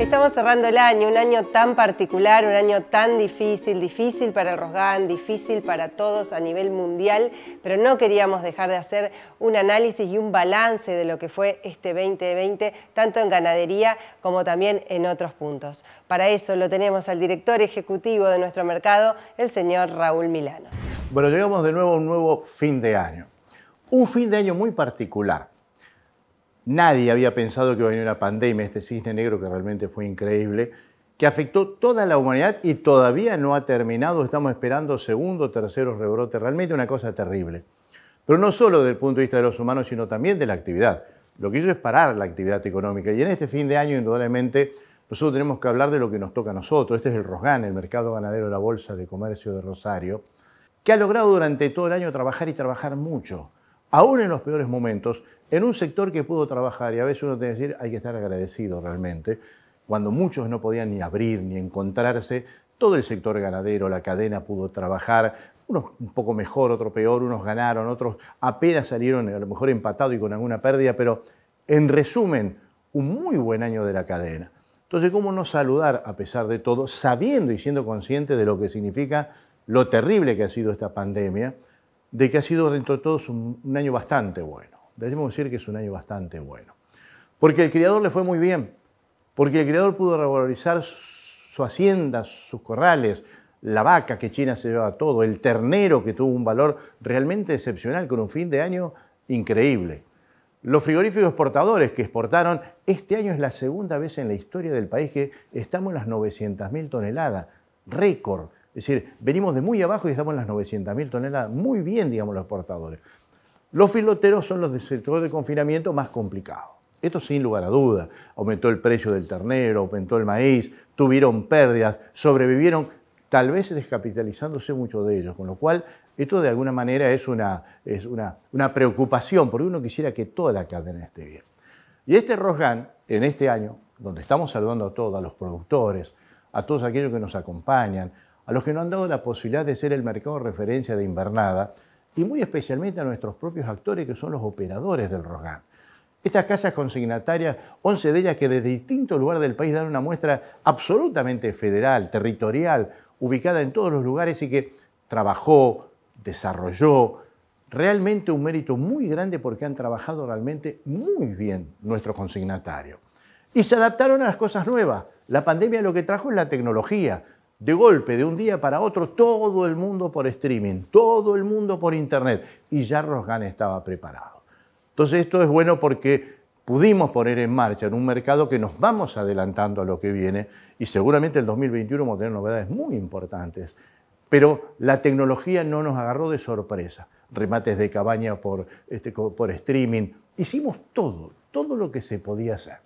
Estamos cerrando el año, un año tan particular, un año tan difícil, difícil para el Rosgan, difícil para todos a nivel mundial, pero no queríamos dejar de hacer un análisis y un balance de lo que fue este 2020, tanto en ganadería como también en otros puntos. Para eso lo tenemos al director ejecutivo de nuestro mercado, el señor Raúl Milano. Bueno, llegamos de nuevo a un nuevo fin de año. Un fin de año muy particular Nadie había pensado que iba a venir una pandemia, este cisne negro que realmente fue increíble, que afectó toda la humanidad y todavía no ha terminado. Estamos esperando segundo, tercero rebrote. Realmente una cosa terrible. Pero no solo desde el punto de vista de los humanos, sino también de la actividad. Lo que hizo es parar la actividad económica. Y en este fin de año, indudablemente, nosotros tenemos que hablar de lo que nos toca a nosotros. Este es el ROSGAN, el Mercado Ganadero de la Bolsa de Comercio de Rosario, que ha logrado durante todo el año trabajar y trabajar mucho. Aún en los peores momentos, en un sector que pudo trabajar, y a veces uno tiene que decir, hay que estar agradecido realmente, cuando muchos no podían ni abrir ni encontrarse, todo el sector ganadero, la cadena pudo trabajar, unos un poco mejor, otro peor, unos ganaron, otros apenas salieron a lo mejor empatados y con alguna pérdida, pero en resumen, un muy buen año de la cadena. Entonces, ¿cómo no saludar a pesar de todo, sabiendo y siendo consciente de lo que significa lo terrible que ha sido esta pandemia, de que ha sido dentro de todos un, año bastante bueno? debemos decir que es un año bastante bueno. Porque el criador le fue muy bien, porque el criador pudo revalorizar su hacienda, sus corrales, la vaca que China se llevaba todo, el ternero que tuvo un valor realmente excepcional con un fin de año increíble. Los frigoríficos exportadores que exportaron, este año es la segunda vez en la historia del país que estamos en las 900.000 toneladas, récord. Es decir, venimos de muy abajo y estamos en las 900.000 toneladas, muy bien, digamos, los exportadores. Los filoteros son los sectores de confinamiento más complicados. Esto sin lugar a duda. Aumentó el precio del ternero, aumentó el maíz, tuvieron pérdidas, sobrevivieron, tal vez descapitalizándose muchos de ellos, con lo cual esto de alguna manera es una, es una, una preocupación, porque uno quisiera que toda la cadena esté bien. Y este Rosgan, en este año, donde estamos saludando a todos, a los productores, a todos aquellos que nos acompañan, a los que nos han dado la posibilidad de ser el mercado de referencia de invernada, y muy especialmente a nuestros propios actores que son los operadores del ROGAN. Estas casas consignatarias, 11 de ellas que desde distintos lugares del país dan una muestra absolutamente federal, territorial, ubicada en todos los lugares y que trabajó, desarrolló, realmente un mérito muy grande porque han trabajado realmente muy bien nuestros consignatarios. Y se adaptaron a las cosas nuevas. La pandemia lo que trajo es la tecnología, de golpe, de un día para otro, todo el mundo por streaming, todo el mundo por internet. Y ya Rosgan estaba preparado. Entonces esto es bueno porque pudimos poner en marcha en un mercado que nos vamos adelantando a lo que viene y seguramente el 2021 vamos a tener novedades muy importantes. Pero la tecnología no nos agarró de sorpresa. Remates de cabaña por, este, por streaming. Hicimos todo, todo lo que se podía hacer.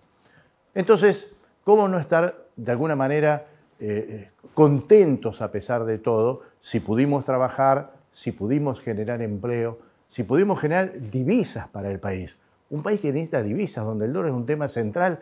Entonces, ¿cómo no estar de alguna manera eh, contentos a pesar de todo si pudimos trabajar, si pudimos generar empleo, si pudimos generar divisas para el país. Un país que necesita divisas, donde el dólar es un tema central.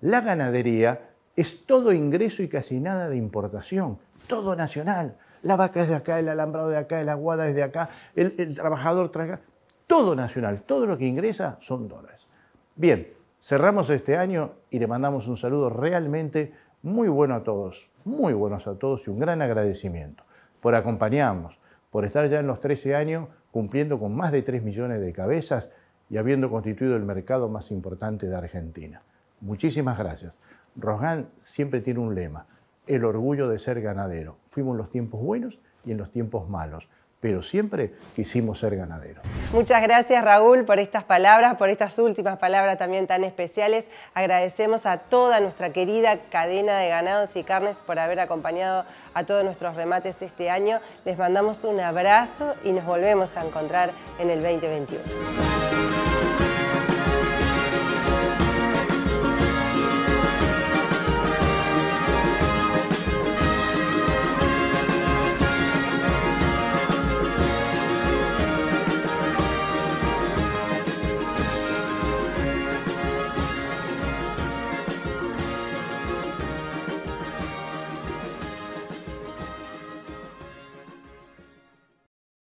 La ganadería es todo ingreso y casi nada de importación, todo nacional. La vaca es de acá, el alambrado de acá, el aguada es de acá, el, el trabajador trae todo nacional, todo lo que ingresa son dólares. Bien, cerramos este año y le mandamos un saludo realmente muy bueno a todos, muy buenos a todos y un gran agradecimiento por acompañarnos, por estar ya en los 13 años cumpliendo con más de 3 millones de cabezas y habiendo constituido el mercado más importante de Argentina. Muchísimas gracias. Rosgan siempre tiene un lema, el orgullo de ser ganadero. Fuimos en los tiempos buenos y en los tiempos malos pero siempre quisimos ser ganaderos. Muchas gracias Raúl por estas palabras, por estas últimas palabras también tan especiales. Agradecemos a toda nuestra querida cadena de ganados y carnes por haber acompañado a todos nuestros remates este año. Les mandamos un abrazo y nos volvemos a encontrar en el 2021.